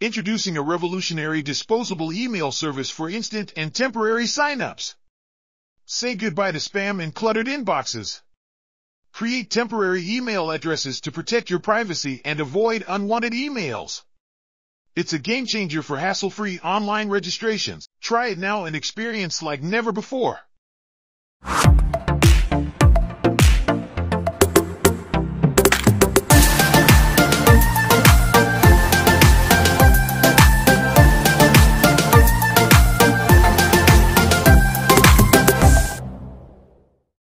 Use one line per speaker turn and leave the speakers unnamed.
Introducing a revolutionary disposable email service for instant and temporary signups. Say goodbye to spam and cluttered inboxes. Create temporary email addresses to protect your privacy and avoid unwanted emails. It's a game changer for hassle-free online registrations. Try it now and experience like never before you